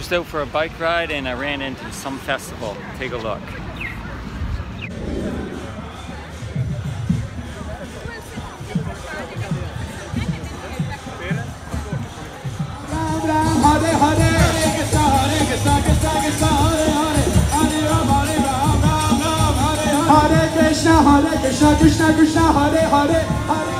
Just out for a bike ride and I ran into some festival. Take a look. Hare Krishna Hare Krishna Krishna Krishna Hare Hare Hare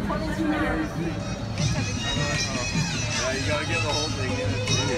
Yeah, you gotta get the whole thing in.